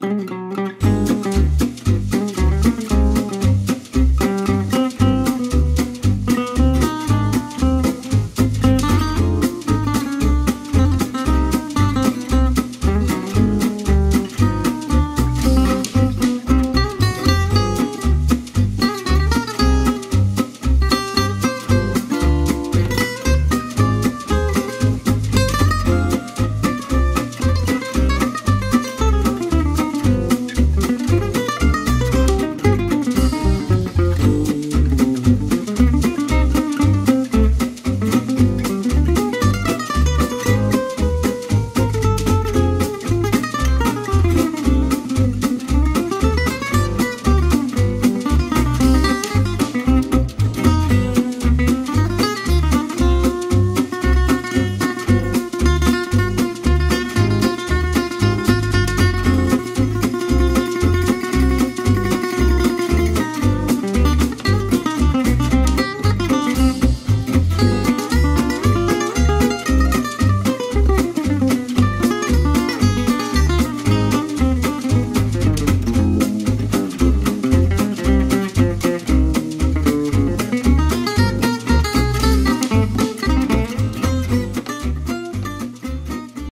Bye.